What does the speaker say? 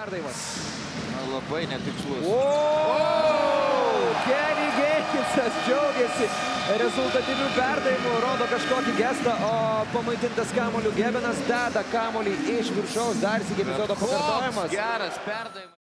Na, labai netikslus. O! Kenny Geikinsas džiaugiasi rezultatyvių perdavimų, rodo kažkokį gestą, o pamaitintas kamolių Gebenas deda kamolį iš viršaus, dar sėki epizodo pakartojimas. Geras perdavimas.